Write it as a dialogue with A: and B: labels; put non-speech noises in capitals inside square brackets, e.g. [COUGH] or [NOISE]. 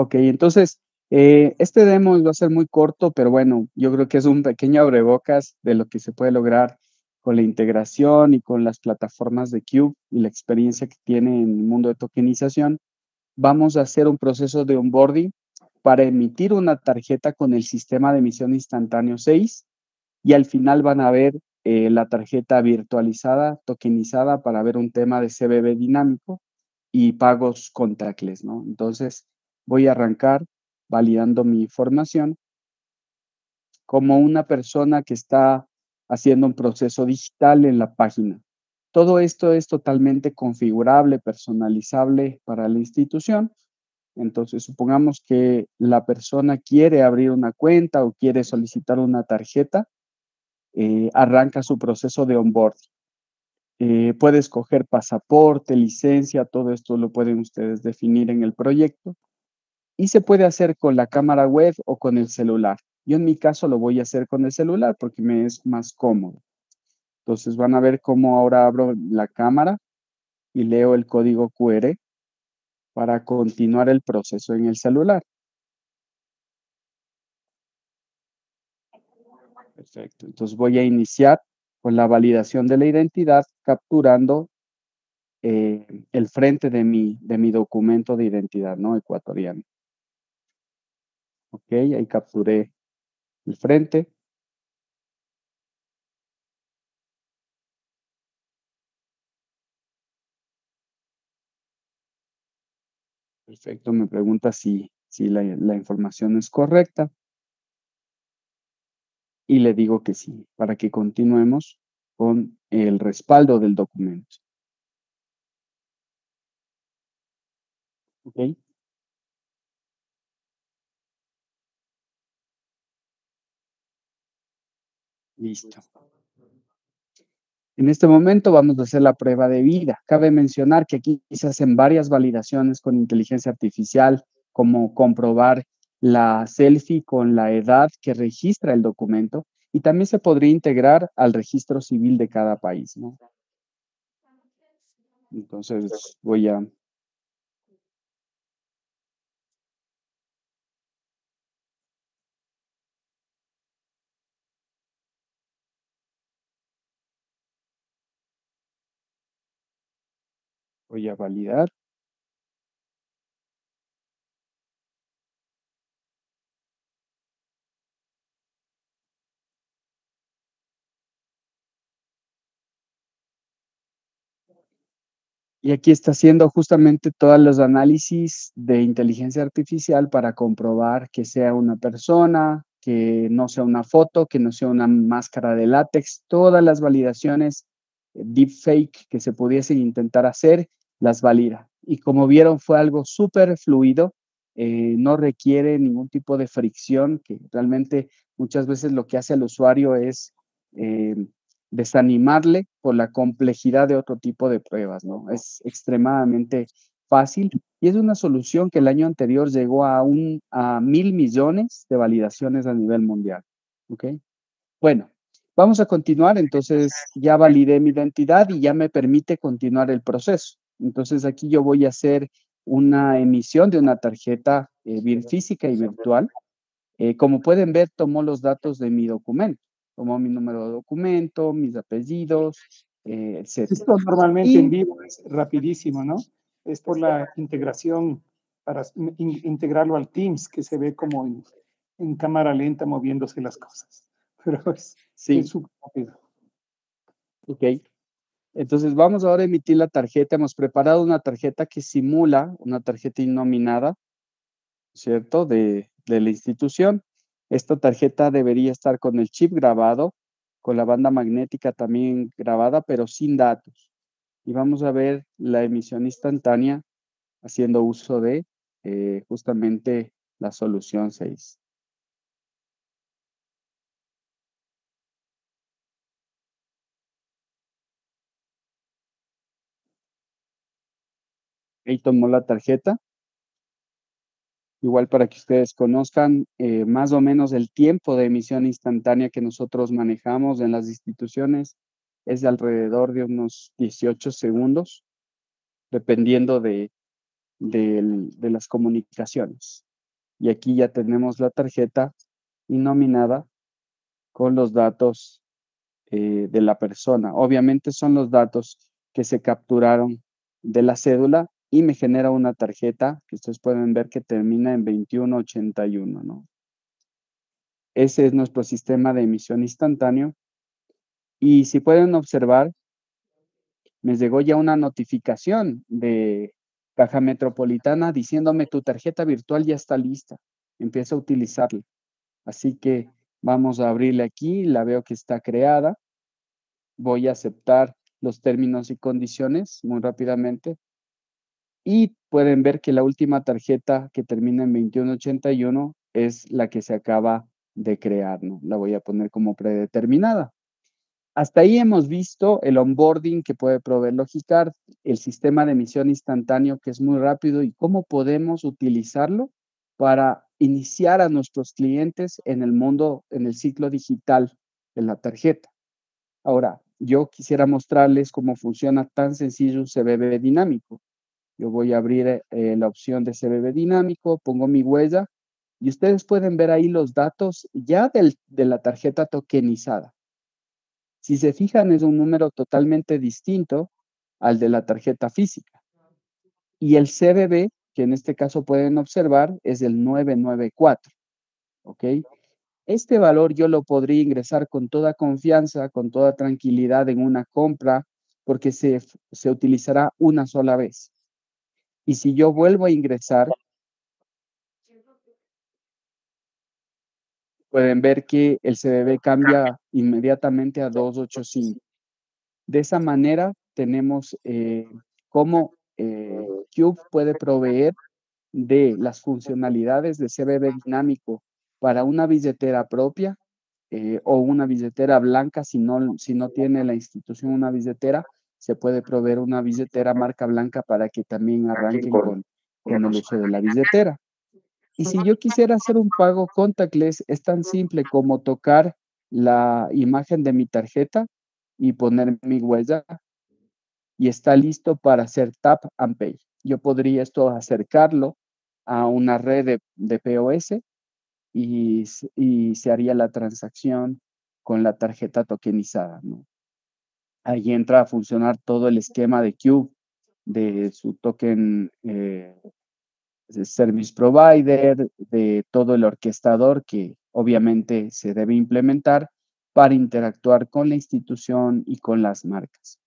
A: Ok, entonces, eh, este demo va a ser muy corto, pero bueno, yo creo que es un pequeño abrebocas de lo que se puede lograr con la integración y con las plataformas de Cube y la experiencia que tiene en el mundo de tokenización. Vamos a hacer un proceso de onboarding para emitir una tarjeta con el sistema de emisión instantáneo 6 y al final van a ver eh, la tarjeta virtualizada, tokenizada para ver un tema de CBB dinámico y pagos contactless, ¿no? Entonces, voy a arrancar validando mi información como una persona que está haciendo un proceso digital en la página. Todo esto es totalmente configurable, personalizable para la institución. Entonces, supongamos que la persona quiere abrir una cuenta o quiere solicitar una tarjeta, eh, arranca su proceso de onboarding. Eh, puede escoger pasaporte, licencia, todo esto lo pueden ustedes definir en el proyecto y se puede hacer con la cámara web o con el celular. Yo en mi caso lo voy a hacer con el celular porque me es más cómodo. Entonces van a ver cómo ahora abro la cámara y leo el código QR para continuar el proceso en el celular. Perfecto. Entonces voy a iniciar con la validación de la identidad capturando eh, el frente de mi, de mi documento de identidad, ¿no? Ecuatoriano. Ok, ahí capturé el frente. Perfecto, me pregunta si, si la, información es correcta. Y le digo que sí, para que continuemos con el respaldo del documento. ¿Ok? Listo. En este momento vamos a hacer la prueba de vida. Cabe mencionar que aquí se hacen varias validaciones con inteligencia artificial, como comprobar la selfie con la edad que registra el documento y también se podría integrar al registro civil de cada país, ¿no? Entonces voy a Voy a validar. Y aquí está haciendo justamente todos los análisis de inteligencia artificial para comprobar que sea una persona, que no sea una foto, que no sea una máscara de látex, todas las validaciones deepfake que se pudiesen intentar hacer las valida. Y como vieron, fue algo súper fluido, eh, no requiere ningún tipo de fricción, que realmente muchas veces lo que hace al usuario es eh, desanimarle por la complejidad de otro tipo de pruebas, ¿no? Es extremadamente fácil y es una solución que el año anterior llegó a, un, a mil millones de validaciones a nivel mundial, ¿ok? Bueno, vamos a continuar, entonces ya validé mi identidad y ya me permite continuar el proceso. Entonces aquí yo voy a hacer una emisión de una tarjeta eh, física y virtual. Eh, como pueden ver, tomó los datos de mi documento. Tomó mi número de documento, mis apellidos, eh, etc.
B: Esto normalmente en vivo es rapidísimo, ¿no? Es por la integración para integrarlo al Teams, que se ve como en, cámara lenta moviéndose las cosas. [LAUGHS] Pero es súper rápido.
A: Ok. Entonces vamos ahora a emitir la tarjeta. Hemos preparado una tarjeta que simula una tarjeta innominada, ¿cierto? De, la institución. Esta tarjeta debería estar con el chip grabado, con la banda magnética también grabada, pero sin datos. Y vamos a ver la emisión instantánea haciendo uso de eh, justamente la solución 6. Ahí tomó la tarjeta. Igual para que ustedes conozcan eh, más o menos el tiempo de emisión instantánea que nosotros manejamos en las instituciones es de alrededor de unos 18 segundos, dependiendo de, de las comunicaciones. y aquí ya tenemos la tarjeta nominada con los datos eh, de la persona. Obviamente son los datos que se capturaron de la cédula y me genera una tarjeta que ustedes pueden ver que termina en 2181, ¿no? Ese es nuestro sistema de emisión instantáneo. Y si pueden observar, me llegó ya una notificación de Caja Metropolitana diciéndome tu tarjeta virtual ya está lista. Empieza a utilizarla. Así que vamos a abrirle aquí, la veo que está creada. Voy a aceptar los términos y condiciones muy rápidamente. Y pueden ver que la última tarjeta que termina en 2181 es la que se acaba de crear, ¿no? La voy a poner como predeterminada. Hasta ahí hemos visto el onboarding que puede proveer Logicard, el sistema de emisión instantáneo que es muy rápido y cómo podemos utilizarlo para iniciar a nuestros clientes en el mundo, en el ciclo digital de la tarjeta. Ahora, yo quisiera mostrarles cómo funciona tan sencillo un CBB dinámico. Yo voy a abrir eh, la opción de CBB dinámico, pongo mi huella y ustedes pueden ver ahí los datos ya de la tarjeta tokenizada. Si se fijan, es un número totalmente distinto al de la tarjeta física. Y el CBB, que en este caso pueden observar, es el 994. ¿Ok? Este valor yo lo podría ingresar con toda confianza, con toda tranquilidad en una compra, porque se, se utilizará una sola vez. Y si yo vuelvo a ingresar, pueden ver que el CBB cambia inmediatamente a 285. De esa manera tenemos eh, cómo eh, Cube puede proveer de las funcionalidades de CBB dinámico para una billetera propia eh, o una billetera blanca, si no, si no tiene la institución una billetera, se puede proveer una billetera marca blanca para que también arranquen con, con el uso de la billetera. Y si yo quisiera hacer un pago contactless, es tan simple como tocar la imagen de mi tarjeta y poner mi huella y está listo para hacer tap and pay. Yo podría esto acercarlo a una red de, POS y, y, se haría la transacción con la tarjeta tokenizada. ¿no? Ahí entra a funcionar todo el esquema de Cube, de su token eh, service provider, de todo el orquestador que obviamente se debe implementar para interactuar con la institución y con las marcas.